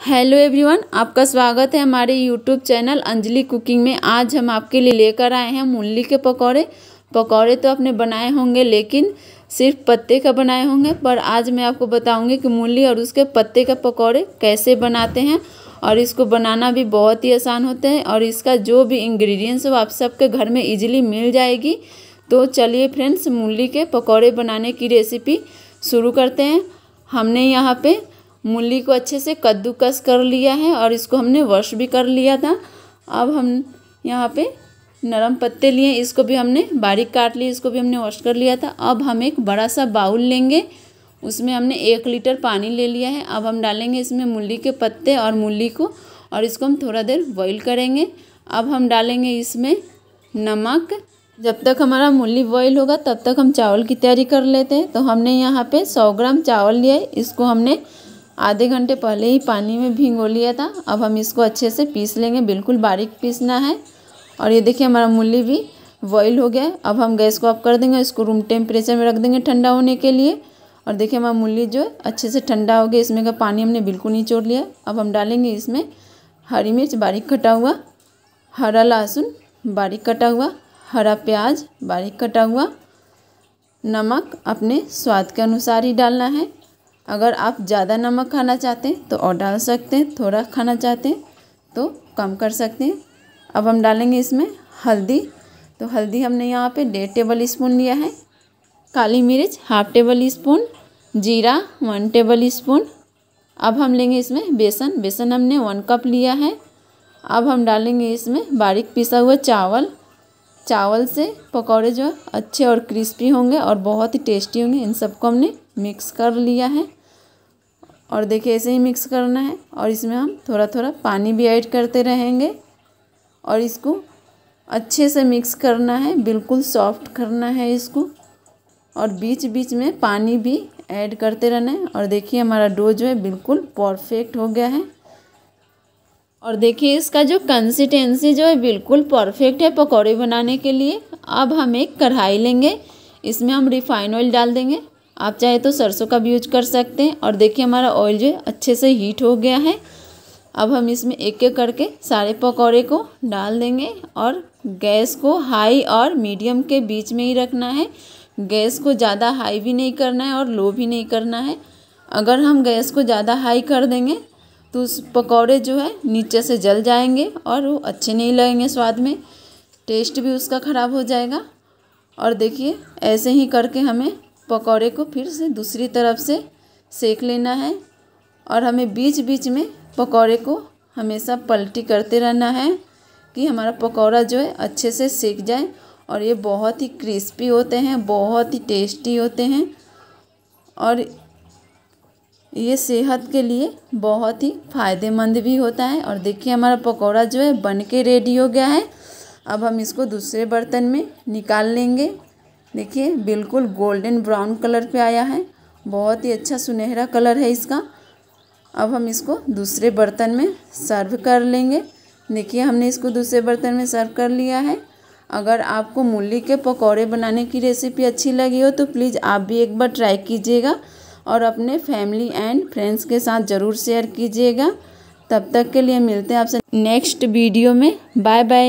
Hello everyone, आपका स्वागत है हमारे यूट्यूब चैनल अंजलि कुकिंग में। आज हम आपके लिए लेकर आए हैं मूली के पकौड़े। पकौड़े तो आपने बनाए होंगे, लेकिन सिर्फ़ पत्ते का बनाए होंगे, पर आज मैं आपको बताऊँगी कि मूली और उसके पत्ते का पकौड़े कैसे बनाते हैं, और इसको बनाना भी बहुत ही आसान होता है, और इसका जो भी इंग्रेडिएंट्स वो आप सबके घर में इजीली मिल जाएगी। तो चलिए फ्रेंड्स मूली के पकौड़े बनाने की रेसिपी शुरू करते हैं। हमने यहाँ पे मूली को अच्छे से कद्दूकस कर लिया है और इसको हमने वॉश भी कर लिया था। अब हम यहाँ पे नरम पत्ते लिए, इसको भी हमने बारीक काट लिया इसको भी हमने वॉश कर लिया था। अब हम एक बड़ा सा बाउल लेंगे, उसमें हमने एक लीटर पानी ले लिया है। अब हम डालेंगे इसमें मूली के पत्ते और मूली को, और इसको हम थोड़ा देर बॉईल करेंगे। अब हम डालेंगे इसमें नमक। जब तक हमारा मूली बॉईल होगा, तब तक हम चावल की तैयारी कर लेते हैं। तो हमने यहाँ पे सौ ग्राम चावल लिया है, इसको हमने आधे घंटे पहले ही पानी में भिगो लिया था। अब हम इसको अच्छे से पीस लेंगे। बिल्कुल बारीक पीसना है। और ये देखिए हमारा मूली भी बॉईल हो गया अब हम गैस को ऑफ़ कर देंगे इसको रूम टेम्परेचर में रख देंगे ठंडा होने के लिए। और देखिए हमारा मूली जो है, अच्छे से ठंडा हो गया। इसमें का पानी हमने बिल्कुल नहीं छोड़ लिया। अब हम डालेंगे इसमें हरी मिर्च, बारीक कटा हुआ। हरा लहसुन, बारीक कटा हुआ। हरा प्याज, बारीक कटा हुआ। नमक अपने स्वाद के अनुसार ही डालना है। अगर आप ज़्यादा नमक खाना चाहते हैं तो और डाल सकते हैं, थोड़ा खाना चाहते हैं तो कम कर सकते हैं। अब हम डालेंगे इसमें हल्दी। तो हल्दी हमने यहाँ पे डेढ़ टेबल स्पून लिया है। काली मिर्च हाफ़ टेबल स्पून, जीरा वन टेबल स्पून। अब हम लेंगे इसमें बेसन। बेसन हमने वन कप लिया है। अब हम डालेंगे इसमें बारीक पिसा हुआ चावल। चावल से पकौड़े जो अच्छे और क्रिस्पी होंगे और बहुत ही टेस्टी होंगे। इन सबको हमने मिक्स कर लिया है। और देखिए ऐसे ही मिक्स करना है और इसमें हम थोड़ा थोड़ा पानी भी ऐड करते रहेंगे और इसको अच्छे से मिक्स करना है, बिल्कुल सॉफ्ट करना है इसको और बीच बीच में पानी भी ऐड करते रहना है और देखिए हमारा डो जो है बिल्कुल परफेक्ट हो गया है। और देखिए इसका जो कंसिस्टेंसी जो है बिल्कुल परफेक्ट है पकौड़े बनाने के लिए। अब हम एक कढ़ाई लेंगे, इसमें हम रिफाइन ऑयल डाल देंगे। आप चाहे तो सरसों का भी यूज़ कर सकते हैं। और देखिए हमारा ऑयल जो है, अच्छे से हीट हो गया है। अब हम इसमें एक एक करके सारे पकौड़े को डाल देंगे और गैस को हाई और मीडियम के बीच में ही रखना है। गैस को ज़्यादा हाई भी नहीं करना है और लो भी नहीं करना है। अगर हम गैस को ज़्यादा हाई कर देंगे तो उस पकौड़े जो है, नीचे से जल जाएँगे और वो अच्छे नहीं लगेंगे स्वाद में। टेस्ट भी उसका ख़राब हो जाएगा। और देखिए, ऐसे ही करके हमें पकौड़े को फिर से दूसरी तरफ़ से सेक लेना है और हमें बीच बीच में पकौड़े को हमेशा पलटी करते रहना है कि हमारा पकौड़ा जो है अच्छे से सेक जाए और ये बहुत ही क्रिस्पी होते हैं, बहुत ही टेस्टी होते हैं और ये सेहत के लिए बहुत ही फ़ायदेमंद भी होता है और देखिए हमारा पकौड़ा जो है बन के रेडी हो गया है। अब हम इसको दूसरे बर्तन में निकाल लेंगे। देखिए, बिल्कुल गोल्डन ब्राउन कलर पे आया है। बहुत ही अच्छा सुनहरा कलर है इसका। अब हम इसको दूसरे बर्तन में सर्व कर लेंगे। देखिए, हमने इसको दूसरे बर्तन में सर्व कर लिया है। अगर आपको मूली के पकौड़े बनाने की रेसिपी अच्छी लगी हो तो प्लीज़ आप भी एक बार ट्राई कीजिएगा और अपने फैमिली एंड फ्रेंड्स के साथ ज़रूर शेयर कीजिएगा। तब तक के लिए मिलते हैं आपसे। नेक्स्ट वीडियो में। Bye bye